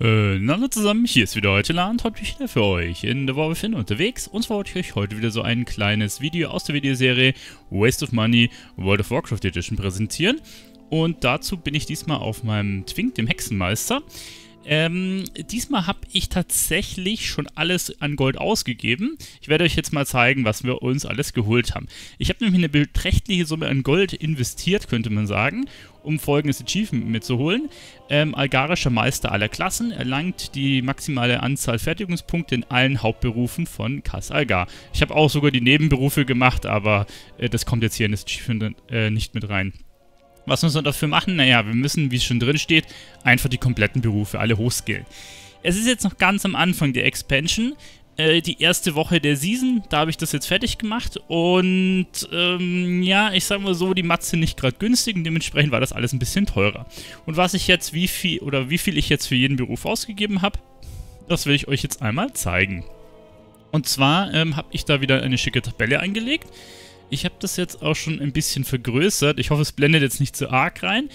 Äh, hallo zusammen, hier ist wieder heute Land, heute wieder für euch in der War Within unterwegs und zwar wollte ich euch heute wieder so ein kleines Video aus der Videoserie Waste of Money World of Warcraft Edition präsentieren und dazu bin ich diesmal auf meinem Twink, dem Hexenmeister. Ähm, diesmal habe ich tatsächlich schon alles an Gold ausgegeben. Ich werde euch jetzt mal zeigen, was wir uns alles geholt haben. Ich habe nämlich eine beträchtliche Summe an Gold investiert, könnte man sagen, um folgendes Achievement mitzuholen. Ähm, Algarischer Meister aller Klassen erlangt die maximale Anzahl Fertigungspunkte in allen Hauptberufen von Kas Algar. Ich habe auch sogar die Nebenberufe gemacht, aber äh, das kommt jetzt hier in das Achievement äh, nicht mit rein. Was müssen wir dafür machen? Naja, wir müssen, wie es schon drin steht, einfach die kompletten Berufe alle hochskillen. Es ist jetzt noch ganz am Anfang der Expansion, äh, die erste Woche der Season, da habe ich das jetzt fertig gemacht und ähm, ja, ich sag mal so, die Mats sind nicht gerade günstig und dementsprechend war das alles ein bisschen teurer. Und was ich jetzt, wie viel oder wie viel ich jetzt für jeden Beruf ausgegeben habe, das will ich euch jetzt einmal zeigen. Und zwar ähm, habe ich da wieder eine schicke Tabelle eingelegt. Ich habe das jetzt auch schon ein bisschen vergrößert. Ich hoffe, es blendet jetzt nicht zu arg rein.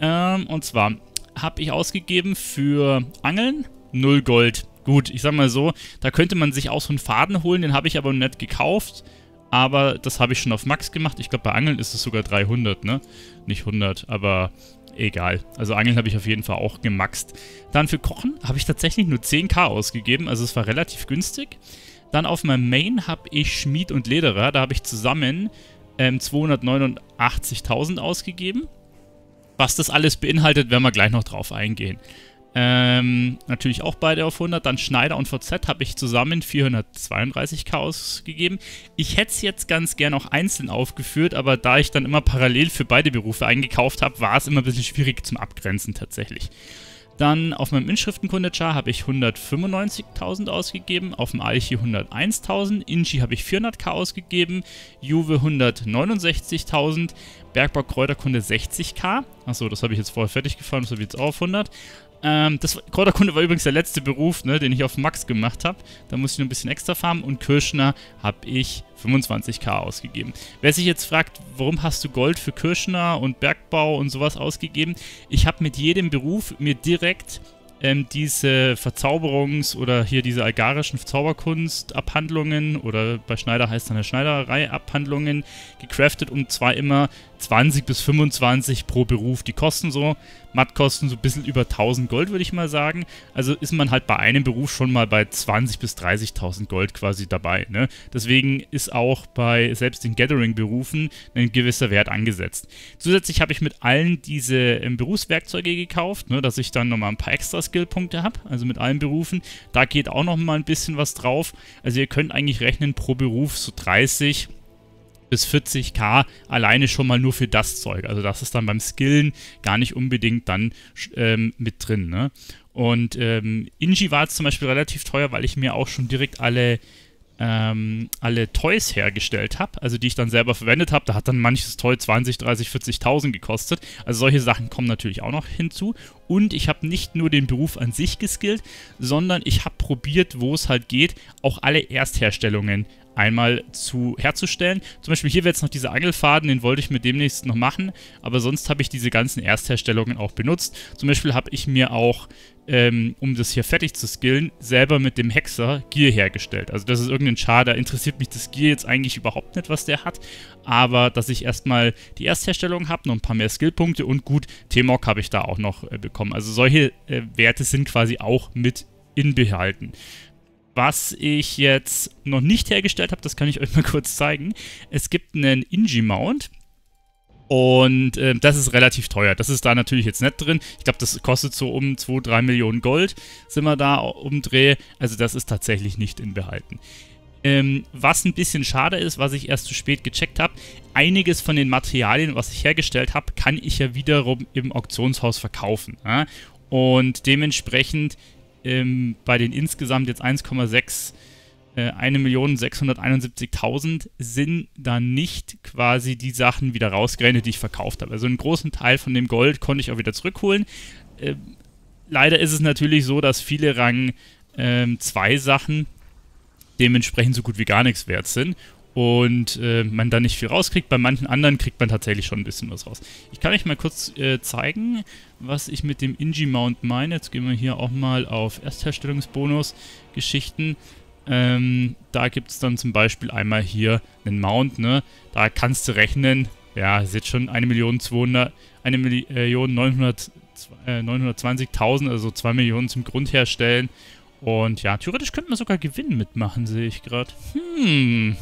Ähm, und zwar habe ich ausgegeben für Angeln 0 Gold. Gut, ich sag mal so, da könnte man sich auch so einen Faden holen, den habe ich aber nicht gekauft. Aber das habe ich schon auf Max gemacht. Ich glaube, bei Angeln ist es sogar 300, ne? Nicht 100, aber egal. Also Angeln habe ich auf jeden Fall auch gemaxt. Dann für Kochen habe ich tatsächlich nur 10k ausgegeben, also es war relativ günstig. Dann auf meinem Main habe ich Schmied und Lederer. Da habe ich zusammen ähm, 289.000 ausgegeben. Was das alles beinhaltet, werden wir gleich noch drauf eingehen. Ähm, natürlich auch beide auf 100. Dann Schneider und VZ habe ich zusammen 432k ausgegeben. Ich hätte es jetzt ganz gern auch einzeln aufgeführt, aber da ich dann immer parallel für beide Berufe eingekauft habe, war es immer ein bisschen schwierig zum Abgrenzen tatsächlich. Dann auf meinem Inschriftenkunde-Char habe ich 195.000 ausgegeben, auf dem Aichi 101.000, Inchi habe ich 400k ausgegeben, Juve 169.000, Bergbau Kräuterkunde 60k. Achso, das habe ich jetzt vorher fertig gefahren, das habe ich jetzt auch auf 100. Ähm, das Kräuterkunde war übrigens der letzte Beruf, ne, den ich auf Max gemacht habe. Da muss ich noch ein bisschen extra farmen. Und Kirschner habe ich 25k ausgegeben. Wer sich jetzt fragt, warum hast du Gold für Kirschner und Bergbau und sowas ausgegeben? Ich habe mit jedem Beruf mir direkt ähm, diese Verzauberungs- oder hier diese algarischen Zauberkunst-Abhandlungen oder bei Schneider heißt dann eine Schneiderei-Abhandlungen gecraftet und zwar immer 20 bis 25 pro Beruf. Die kosten so, matt kosten so ein bisschen über 1000 Gold, würde ich mal sagen. Also ist man halt bei einem Beruf schon mal bei 20 bis 30.000 Gold quasi dabei. Ne? Deswegen ist auch bei selbst den Gathering-Berufen ein gewisser Wert angesetzt. Zusätzlich habe ich mit allen diese ähm, Berufswerkzeuge gekauft, ne, dass ich dann nochmal ein paar extra Skillpunkte habe, also mit allen Berufen. Da geht auch nochmal ein bisschen was drauf. Also ihr könnt eigentlich rechnen pro Beruf so 30 bis 40k alleine schon mal nur für das Zeug. Also das ist dann beim Skillen gar nicht unbedingt dann ähm, mit drin. Ne? Und ähm, Inji war jetzt zum Beispiel relativ teuer, weil ich mir auch schon direkt alle ähm, alle Toys hergestellt habe, also die ich dann selber verwendet habe. Da hat dann manches Toy 20, 30, 40.000 gekostet. Also solche Sachen kommen natürlich auch noch hinzu. Und ich habe nicht nur den Beruf an sich geskillt, sondern ich habe probiert, wo es halt geht, auch alle Erstherstellungen einmal zu herzustellen. Zum Beispiel hier wäre jetzt noch dieser Angelfaden, den wollte ich mir demnächst noch machen, aber sonst habe ich diese ganzen Erstherstellungen auch benutzt. Zum Beispiel habe ich mir auch, ähm, um das hier fertig zu skillen, selber mit dem Hexer Gear hergestellt. Also das ist irgendein Char, da interessiert mich das Gear jetzt eigentlich überhaupt nicht, was der hat, aber dass ich erstmal die Erstherstellung habe, noch ein paar mehr Skillpunkte und gut, T-Mog habe ich da auch noch äh, bekommen. Also solche äh, Werte sind quasi auch mit inbehalten. Was ich jetzt noch nicht hergestellt habe, das kann ich euch mal kurz zeigen. Es gibt einen Inji-Mount. Und äh, das ist relativ teuer. Das ist da natürlich jetzt nicht drin. Ich glaube, das kostet so um 2, 3 Millionen Gold, sind wir da umdreh. Also das ist tatsächlich nicht in Behalten. Ähm, was ein bisschen schade ist, was ich erst zu spät gecheckt habe, einiges von den Materialien, was ich hergestellt habe, kann ich ja wiederum im Auktionshaus verkaufen. Ja? Und dementsprechend ähm, bei den insgesamt jetzt 1,6 äh, 1.671.000 sind da nicht quasi die Sachen wieder rausgerechnet, die ich verkauft habe. Also einen großen Teil von dem Gold konnte ich auch wieder zurückholen. Äh, leider ist es natürlich so, dass viele Rang 2 ähm, Sachen dementsprechend so gut wie gar nichts wert sind. Und äh, man da nicht viel rauskriegt. Bei manchen anderen kriegt man tatsächlich schon ein bisschen was raus. Ich kann euch mal kurz äh, zeigen, was ich mit dem Ingi-Mount meine. Jetzt gehen wir hier auch mal auf Erstherstellungsbonus-Geschichten. Ähm, da gibt es dann zum Beispiel einmal hier einen Mount, ne? Da kannst du rechnen, ja, ist jetzt schon 1.200.000, 1.920.000, äh, also 2 Millionen zum Grund herstellen. Und ja, theoretisch könnte man sogar Gewinn mitmachen, sehe ich gerade. Hm.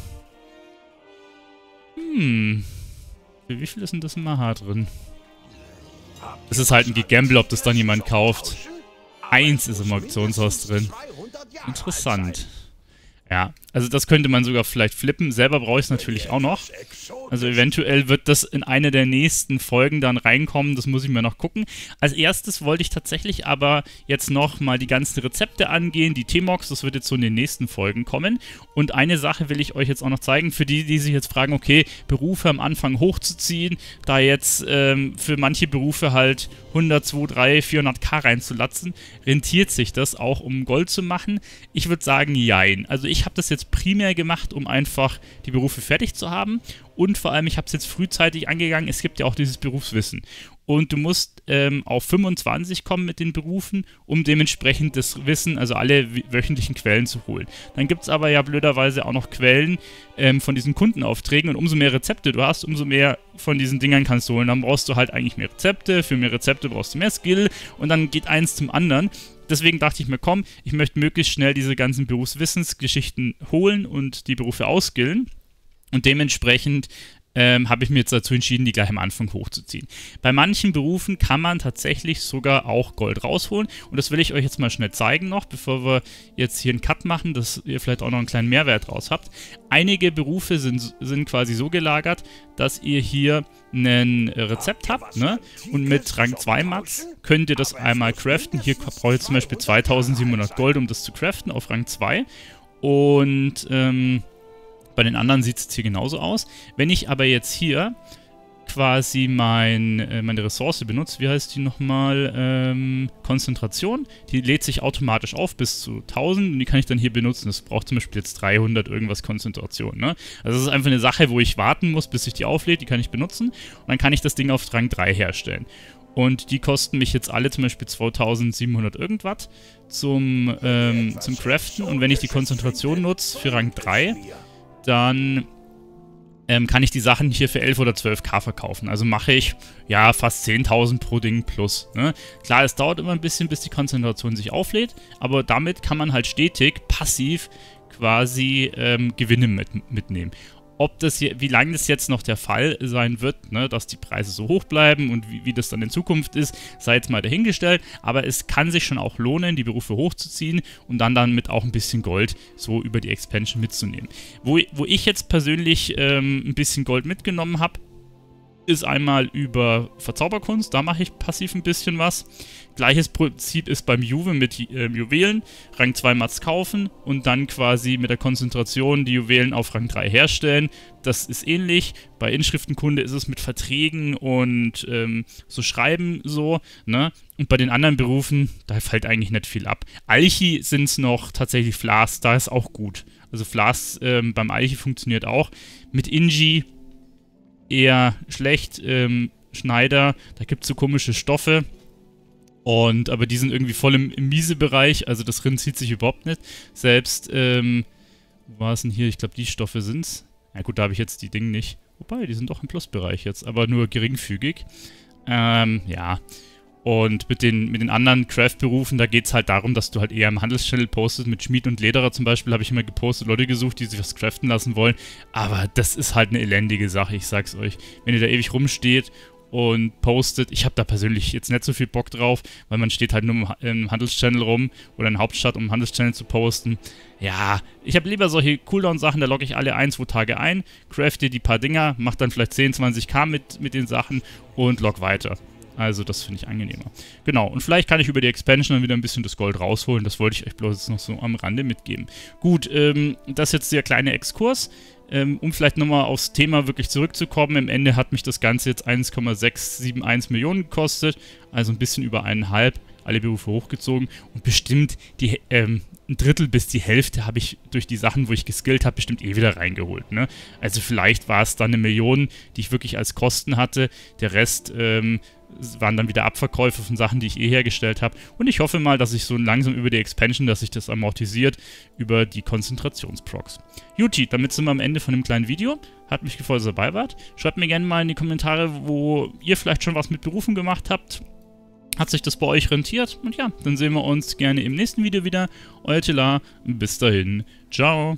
Hm. Für wie viel ist denn das Maha drin? Es ist halt ein Gegamble, ob das dann jemand kauft. Eins ist im Auktionshaus drin. Interessant. Ja, also das könnte man sogar vielleicht flippen. Selber brauche ich es natürlich auch noch. Also eventuell wird das in eine der nächsten Folgen dann reinkommen. Das muss ich mir noch gucken. Als erstes wollte ich tatsächlich aber jetzt noch mal die ganzen Rezepte angehen. Die T-Mox, das wird jetzt so in den nächsten Folgen kommen. Und eine Sache will ich euch jetzt auch noch zeigen. Für die, die sich jetzt fragen, okay, Berufe am Anfang hochzuziehen, da jetzt ähm, für manche Berufe halt 100, 2, 3, 400k reinzulatzen, rentiert sich das auch, um Gold zu machen? Ich würde sagen, jein. Also ich habe das jetzt primär gemacht, um einfach die Berufe fertig zu haben. Und vor allem, ich habe es jetzt frühzeitig angegangen, es gibt ja auch dieses Berufswissen. Und du musst ähm, auf 25 kommen mit den Berufen, um dementsprechend das Wissen, also alle wöchentlichen Quellen zu holen. Dann gibt es aber ja blöderweise auch noch Quellen ähm, von diesen Kundenaufträgen und umso mehr Rezepte du hast, umso mehr von diesen Dingern kannst du holen. Dann brauchst du halt eigentlich mehr Rezepte, für mehr Rezepte brauchst du mehr Skill und dann geht eins zum anderen. Deswegen dachte ich mir, komm, ich möchte möglichst schnell diese ganzen Berufswissensgeschichten holen und die Berufe ausskillen. Und dementsprechend ähm, habe ich mir jetzt dazu entschieden, die gleich am Anfang hochzuziehen. Bei manchen Berufen kann man tatsächlich sogar auch Gold rausholen und das will ich euch jetzt mal schnell zeigen noch, bevor wir jetzt hier einen Cut machen, dass ihr vielleicht auch noch einen kleinen Mehrwert raus habt. Einige Berufe sind, sind quasi so gelagert, dass ihr hier ein Rezept habt ne? und mit Rang 2 Mats könnt ihr das einmal craften. Hier brauche ich zum Beispiel 2700 Gold, um das zu craften auf Rang 2 und ähm, bei den anderen sieht es hier genauso aus. Wenn ich aber jetzt hier quasi mein, äh, meine Ressource benutze, wie heißt die nochmal? Ähm, Konzentration. Die lädt sich automatisch auf bis zu 1000 und die kann ich dann hier benutzen. Das braucht zum Beispiel jetzt 300 irgendwas Konzentration. Ne? Also das ist einfach eine Sache, wo ich warten muss, bis sich die auflädt. Die kann ich benutzen und dann kann ich das Ding auf Rang 3 herstellen. Und die kosten mich jetzt alle zum Beispiel 2700 irgendwas zum, ähm, zum Craften. Und wenn ich die Konzentration nutze für Rang 3, dann ähm, kann ich die Sachen hier für 11 oder 12k verkaufen. Also mache ich ja fast 10.000 pro Ding plus. Ne? Klar, es dauert immer ein bisschen, bis die Konzentration sich auflädt, aber damit kann man halt stetig, passiv quasi ähm, Gewinne mit, mitnehmen. Ob das hier, wie lange das jetzt noch der Fall sein wird, ne, dass die Preise so hoch bleiben und wie, wie das dann in Zukunft ist, sei jetzt mal dahingestellt. Aber es kann sich schon auch lohnen, die Berufe hochzuziehen und dann dann mit auch ein bisschen Gold so über die Expansion mitzunehmen. Wo, wo ich jetzt persönlich ähm, ein bisschen Gold mitgenommen habe, ist einmal über Verzauberkunst, da mache ich passiv ein bisschen was. Gleiches Prinzip ist beim Juve mit äh, Juwelen, Rang 2 Mats kaufen und dann quasi mit der Konzentration die Juwelen auf Rang 3 herstellen. Das ist ähnlich. Bei Inschriftenkunde ist es mit Verträgen und ähm, so Schreiben so, ne? Und bei den anderen Berufen, da fällt eigentlich nicht viel ab. Alchi sind es noch tatsächlich Flas, da ist auch gut. Also Flas ähm, beim Alchi funktioniert auch. Mit Inji eher schlecht. Ähm, Schneider, da gibt es so komische Stoffe. Und, aber die sind irgendwie voll im, im Miese-Bereich, also das Rind zieht sich überhaupt nicht. Selbst, ähm, wo war es denn hier? Ich glaube, die Stoffe sind's. Na gut, da habe ich jetzt die Dinge nicht. Wobei, die sind doch im Plusbereich jetzt, aber nur geringfügig. Ähm, ja. Und mit den, mit den anderen Craft-Berufen, da geht es halt darum, dass du halt eher im Handelschannel postest. Mit Schmied und Lederer zum Beispiel habe ich immer gepostet, Leute gesucht, die sich was craften lassen wollen. Aber das ist halt eine elendige Sache, ich sag's euch. Wenn ihr da ewig rumsteht und postet. Ich habe da persönlich jetzt nicht so viel Bock drauf, weil man steht halt nur im Handelschannel rum oder in Hauptstadt, um Handelschannel zu posten. Ja, ich habe lieber solche Cooldown-Sachen, da logge ich alle ein, zwei Tage ein, crafte die paar Dinger, mache dann vielleicht 10, 20k mit, mit den Sachen und log weiter. Also das finde ich angenehmer. Genau, und vielleicht kann ich über die Expansion dann wieder ein bisschen das Gold rausholen. Das wollte ich euch bloß jetzt noch so am Rande mitgeben. Gut, ähm, das ist jetzt der kleine Exkurs. Ähm, um vielleicht nochmal aufs Thema wirklich zurückzukommen, im Ende hat mich das Ganze jetzt 1,671 Millionen gekostet, also ein bisschen über eineinhalb. alle Berufe hochgezogen und bestimmt die, ähm, ein Drittel bis die Hälfte habe ich durch die Sachen, wo ich geskillt habe, bestimmt eh wieder reingeholt. Ne? Also vielleicht war es dann eine Million, die ich wirklich als Kosten hatte. Der Rest ähm, waren dann wieder Abverkäufe von Sachen, die ich eh hergestellt habe. Und ich hoffe mal, dass sich so langsam über die Expansion, dass sich das amortisiert über die Konzentrationsprocs. Juti, damit sind wir am Ende von dem kleinen Video. Hat mich gefreut, dass ihr dabei wart. Schreibt mir gerne mal in die Kommentare, wo ihr vielleicht schon was mit Berufen gemacht habt hat sich das bei euch rentiert? Und ja, dann sehen wir uns gerne im nächsten Video wieder. Euer Tila. Bis dahin. Ciao.